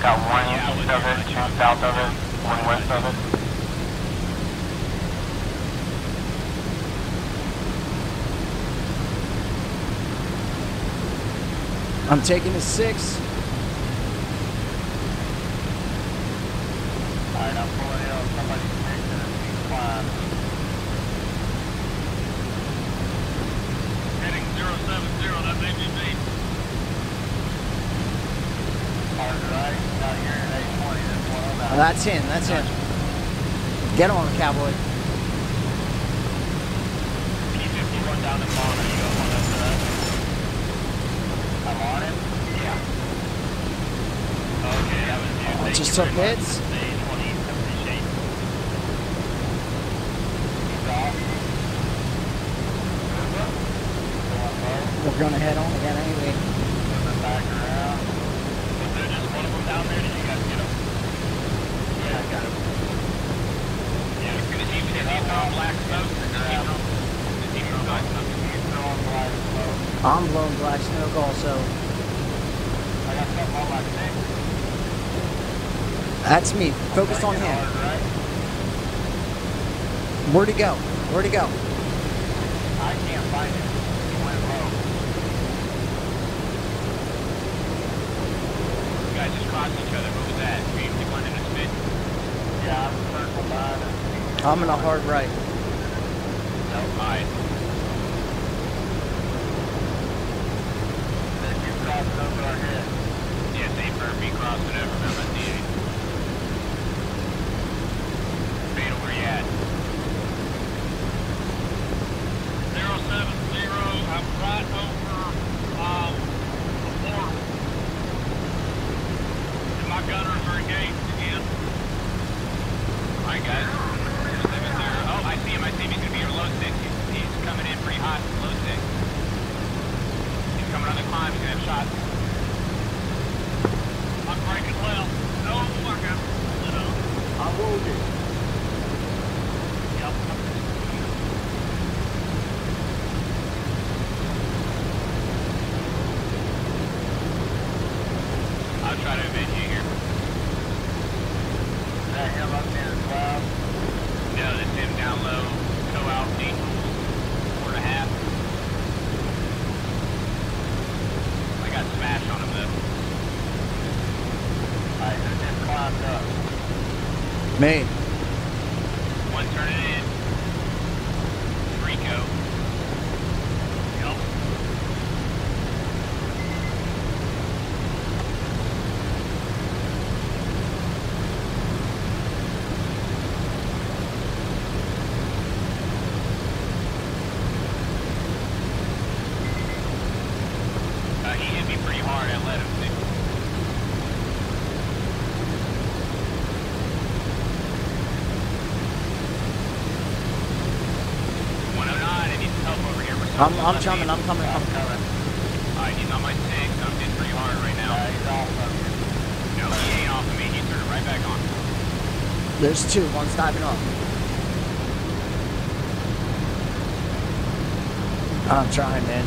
Got one east of it, two south of it, one west of it. I'm taking a six. Alright, I'm pulling out somebody's six and a steep climb. Heading 070, that's AGV. Hard right, out here at 820, that's him. That's him. Get on, cowboy. P51 down was you. Oh, just took hits? The 20, appreciate it. He's off. Going low, We're gonna head on again anyway. moving back around. Was there just one of them down there? Did you guys get him? Yeah, I got him. Yeah. Is he, is he throwing black smoke? Is he throwing, is he throwing black smoke? He's throwing black smoke. I'm blowing black smoke also. I got something on my six. That's me. Focus on him. right. Where'd he go? Where'd he go? I can't find him. He went low. You guys just crossed each other. What was that? Were you, you wanted to spin? Yeah, I'm circled behind him. I'm in a hard right. No. Alright. They keep crossing over our head. Yeah, St. Beta, where you at? I'm right over um the. And my gunners are engaged again. Alright guys. Zero seven zero. Oh, I see him. I see him. He's gonna be your low six. He's, he's coming in pretty hot. Low six. He's coming on the climb. He's gonna have shots. I'm breaking left. No, I got lit up. I'm wounded. I'll try to you here. Is that him up near the cloud? No, that's him down low. Go out, angels. Four and a half. I got smashed on him though. Alright, who just climbed up? Me. One turning in. Rico. Yep. Uh, he hit me pretty hard. I let him. One oh nine. I need some help over here. We're I'm, I'm coming. I'm coming. I'm coming. Alright, he's on my six. I'm hitting pretty hard right now. He's off of you. No, he ain't off of me. He's turning right back on. There's two. One's diving off. I'm trying, man.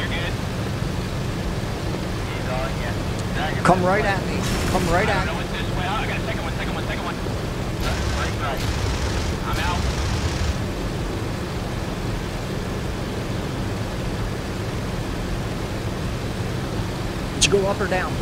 You're good. He's on. Dragon Come right at me. Come right at me. what's this way. Oh, I got a second one, second one, second one. Break right. I'm out. Did you go up or down?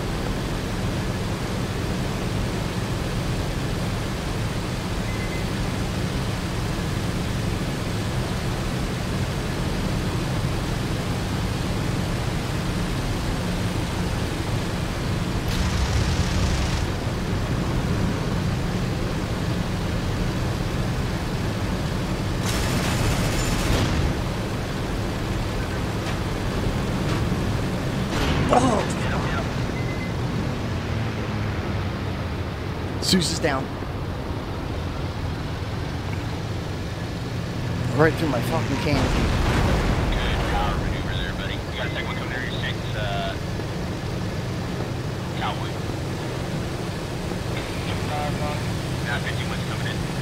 Oh, Zeus is down. Right through my fucking canopy. Good maneuver there, buddy. You got a second one coming six, uh, cowboy. Uh, Now 51's coming in.